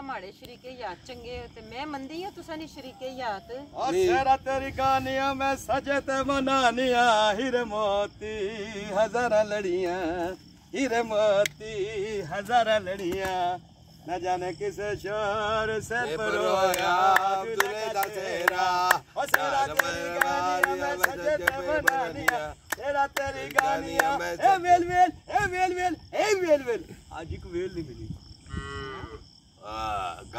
ਮਾੜੇ ਸ਼ਰੀਕੇ ਯਾਦ ਚੰਗੇ ਹੋ ਤੇ ਮੈਂ ਮੰਦੀ ਆ ਤੁਸੀਂ ਨਹੀਂ ਸ਼ਰੀਕੇ ਯਾਦ और सेरा तेरी कहानियां मैं सजे ते मनानिया हीरे मोती हजारा लड़ियां हीरे मोती हजारा लड़ियां न जाने किस शोर से परोया दूल्हे दा सेरा ओ सेरा तेरी कहानियां मैं सजे ते मनानिया सेरा तेरी कहानियां ए वेल वेल ए वेल वेल ए वेल वेल आज एक वेल नहीं मिली ਆ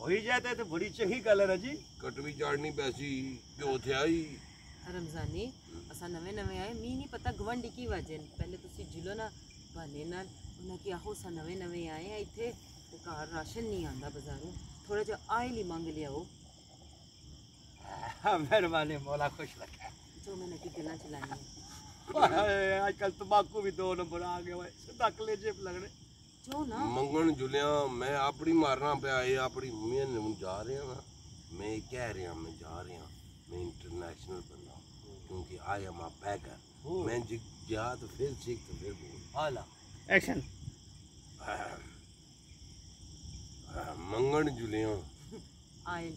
ਖਾਸੋ ਹੋ ਹੀ ਜਾਤੇ ਤੇ ਬੜੀ ਚੰਗੀ ਗੱਲ ਹੈ ਨਾ ਜੀ ਕਟਵੀ ਚਾੜਨੀ ਪੈਸੀ ਘਿਓ ਤੇ ਆਈ ਰਮਜ਼ਾਨੀ ਅਸਾਂ ਨਵੇਂ ਨਵੇਂ ਆਏ ਮੀ ਨਹੀਂ ਪਤਾ ਗਵੰਡੀ ਕੀ ਵਜ੍ਹਾ ਨੇ। ਪਹਿਲੇ ਤੁਸੀਂ ਜੁਲੋ ਨਾ ਬਹਾਨੇ ਨਾਲ ਉਹਨਾਂ ਕੀ ਆਹੋ ਅਸਾਂ ਨਵੇਂ ਨਵੇਂ ਆਏ ਆ ਇੱਥੇ ਤੇ ਘਰ ਰਾਸ਼ਨ ਨਹੀਂ ਆਂਦਾ ਬਾਜ਼ਾਰੋਂ ਥੋੜਾ ਜਿਹਾ ਆਇਲ ਹੀ ਮੰਗ ਲਿਆਓ ਮਿਹਰਬਾਨੀ ਮੌਲਾ ਖੁਸ਼ ਰੱਖੇ ਜੋ ਮੈਨੇ ਕੀ ਗੱਲਾਂ ਚਲਾਈਆਂ ਅੱਜ ਕੱਲ ਤੰਬਾਕੂ ਵੀ ਦੋ ਨੰਬਰ ਆ ਗਏ ਓਏ ਸਿੱਧਾ ਕਲੇਜੇ ਲੱਗਣੇ ਜੋ ਨਾ ਮੰਗਣ ਜੁਲਿਆ ਮੈਂ ਆਪਣੀ ਮਾਰਨਾ ਪਿਆ ਇਹ ਆਪਣੀ ਮੈਂ ਹੁਣ ਜਾ ਰਿਹਾ ਨਾ ਮੈਂ ਇਹ ਕਹਿ ਰਿਹਾ ਮੈਂ ਜਾ ਰਿਹਾ ਮੈਂ ਇੰਟਰਨੈਸ਼ਨਲ ਬੰਦਾ ਕਿਉਂਕਿ ਆਈ ਐਮ ਅ ਬੈਕਰ ਮੈਂ ਜਿ ਗਿਆ ਤਾਂ ਫਿਰ ਸਿੱਖ ਤਾਂ ਫਿਰ ਬੋਲ ਹਾਲਾ एक्शन ਮੰਗਣ ਜੁਲਿਆ ਆਇਲ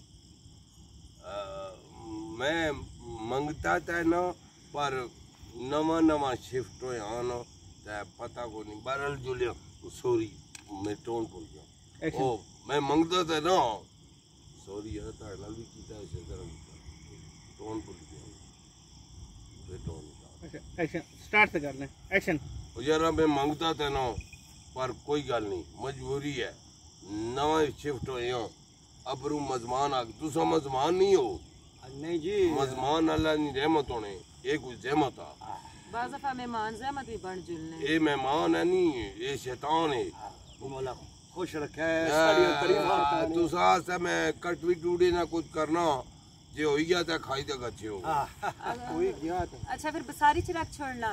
ਮੈਂ ਮੰਗਤਾ ਤਾਂ ਨਾ ਪਰ ਨਵਾਂ ਨਵਾਂ ਸ਼ਿਫਟ ਹੋਇਆ ਨਾ ਤਾਂ ਪਤਾ ਕੋ ਨਹੀਂ ਬਰਲ ਜੁਲਿਆ ਸੋਰੀ ਮੈਂ ਟੋਨ ਭੁੱਲ ਗਿਆ एक्शन ਉਹ ਮੈਂ ਮੰਗਦਾ ਤਾਂ ਨਾ ਸੌਰੀ ਯਾਰ ਤੁਹਾਡੇ ਨਾਲ ਵੀ ਕੀਤਾ ਇਸੇ ਤਰ੍ਹਾਂ ਟੋਨ ਭੁੱਲ ਗਿਆ ਫਿਰ ਟੋਨ एक्शन स्टार्ट से कर लें एक्शन ਉਹ ਯਾਰ ਮੈਂ ਮੰਗਦਾ ਤਾਂ ਨਾ ਪਰ ਕੋਈ ਗੱਲ ਨਹੀਂ ਮਜਬੂਰੀ ਹੈ ਨਵਾਂ ਸ਼ਿਫਟ ਹੋਏ ਹਾਂ ਅਬਰੂ ਮਜ਼ਮਾਨ ਆ ਤੁਸੀਂ ਮਜ਼ਮਾਨ ਨਹੀਂ ਹੋ ਨਹੀਂ ਜੀ ਮਜ਼ਮਾਨ ਅੱਲਾ ਦੀ ਰਹਿਮਤ ਹੋਣੇ ਇਹ ਕੋਈ ਜ਼ਹਿਮਤ ਆ बाज़ा मेहमान जहमत भी बन जुलने ये मेहमान है नहीं ये शैतान है। हाँ, वो मौला खुश रखे हाँ, हाँ, तुसा से मैं कट भी टूटी ना कुछ करना जे हो गया था खाई तक अच्छे हो। कोई गया था अच्छा फिर बसारी चिराग छोड़ना।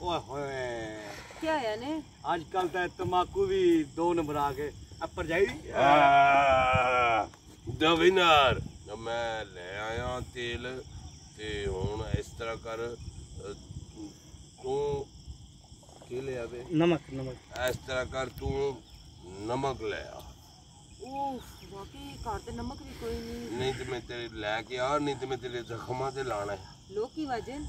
ओए होए। क्या है ने आजकल तो तम्बाकू भी दो नंबर आ गए। अब पर जाई द विनर। मैं ले आया तेल। ਤੇ ਹੁਣ ਇਸ ਤਰ੍ਹਾਂ ਕਰ ਤੂੰ ਕੀ ਲੈ ਆਵੇ ਨਮਕ ਨਮਕ ਇਸ ਤਰ੍ਹਾਂ ਕਰ ਤੂੰ ਨਮਕ ਲੈ ਆ ਉਫ ਵਾਕਈ ਘਰ ਤੇ ਨਮਕ ਵੀ ਕੋਈ ਨਹੀਂ ਨਹੀਂ ਤੇ ਮੈਂ ਤੇਰੇ ਲੈ ਕੇ ਆ ਨਹੀਂ ਤੇ ਮੈਂ ਤੇਰੇ ਜ਼ਖਮਾਂ ਤੇ ਲਾਣਾ ਹੈ ਲੋਕੀ ਵਜਨ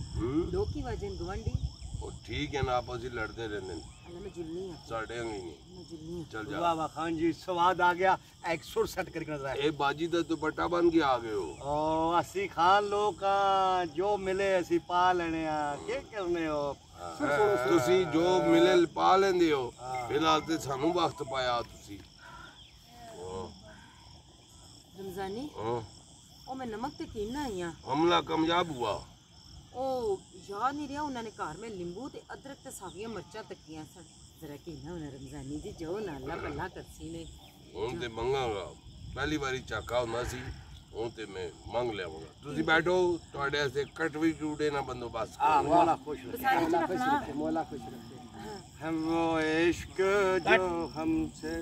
ਲੋਕੀ ਵਜਨ ਗਵੰਡੀ ਉਹ ਠੀਕ ਹੈ ਨਾ ਆਪਸ ਵਿੱਚ ਲੜਦੇ ਰਹਿੰਦੇ ਨੇ ਅੱਲਾ ਮੈਂ ਜੁਲਨੀ ਆ ਸਾਡੇ ਅੰਗੀ ਨਹੀਂ ਮੈਂ ਜੁਲਨੀ ਚੱਲ ਜਾ ਵਾਹ ਵਾਹ ਖਾਨ ਜੀ ਸਵਾਦ ਆ ਗਿਆ ਇੱਕ ਸੁਰ ਸੈੱਟ ਕਰਕੇ ਨਜ਼ਰ ਆਇਆ ਇਹ ਬਾਜੀ ਦਾ ਦੁਪੱਟਾ ਬਣ ਕੇ ਆ ਗਏ ਹੋ ਓ ਅਸੀਂ ਖਾਨ ਲੋਕ ਆ ਜੋ ਮਿਲੇ ਅਸੀਂ ਪਾ ਲੈਣੇ ਆ ਕੀ ਕਰਨੇ ਹੋ ਤੁਸੀਂ ਜੋ ਮਿਲੇ ਪਾ ਲੈਂਦੇ ਹੋ ਫਿਲਹਾਲ ਤੇ ਸਾਨੂੰ ਵਕਤ ਪਾਇਆ ਤੁਸੀਂ ਹਾਂ, ਰਮਜ਼ਾਨੀ ਹਾਂ। ਉਹ ਮੈਂ ਨਮਕ ਤੇ ਕੀਨਾ ਆਈ ਆ ਹਮਲਾ ਕਾਮਯਾਬ ਹੁਆ ਉਹ ਯਾਦ ਨਹੀਂ ਰਿਹਾ ਉਹਨਾਂ ਨੇ ਘਰ ਮੈਂ ਲਿੰਬੂ ਤੇ ਅਦਰਕ ਤੇ ਸਾਵੀਆਂ ਮਿਰਚਾਂ ਤੱਕੀਆਂ ਸਨ। ਜ਼ਰਾ ਕਿ ਨਾ ਉਹਨਾਂ ਰਮਜ਼ਾਨੀ ਜੀ ਜੋ ਨਾਲਾ ਪੱਲਾ ਕਰਸੀ ਨੇ। ਹੁਣ ਤੇ ਮੰਗਾਗਾ ਪਹਿਲੀ ਵਾਰੀ ਚਾਕਾ ਹੁੰਦਾ ਸੀ ਹੁਣ ਤੇ ਮੈਂ ਮੰਗ ਲਿਆਵਾਂਗਾ। ਤੁਸੀਂ ਬੈਠੋ ਤੁਹਾਡੇ ਵਾਸਤੇ ਕੱਟ ਵੀ ਜੂੜੇ ਨਾ ਬੰਦੋਬਸਤ ਆ ਮੌਲਾ ਖੁਸ਼ ਰੱਖੇ ਮੌਲਾ ਖੁਸ਼ ਰੱਖੇ ਮੌਲਾ ਖੁਸ਼ ਰੱਖੇ। ਹਮ ਉਹ ਇਸ਼ਕ ਜੋ ਹਮਸੇ